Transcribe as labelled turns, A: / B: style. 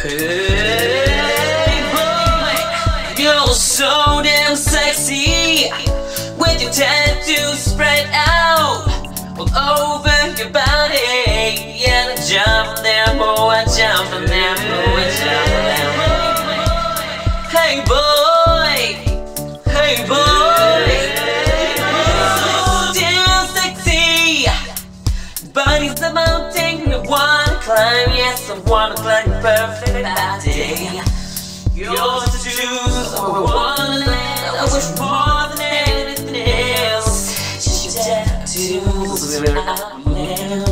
A: Hey boy, you're so damn sexy with your tattoos spread out all over your body. Yeah, I jump there, boy, I jump in there, boy, I jump in there. Hey boy, hey boy, so damn sexy. Bunny's the mountain wanna climb. I wanna your perfect body. Your tattoos are wonderland. I wish more than anything else. Just your tattoos were out there.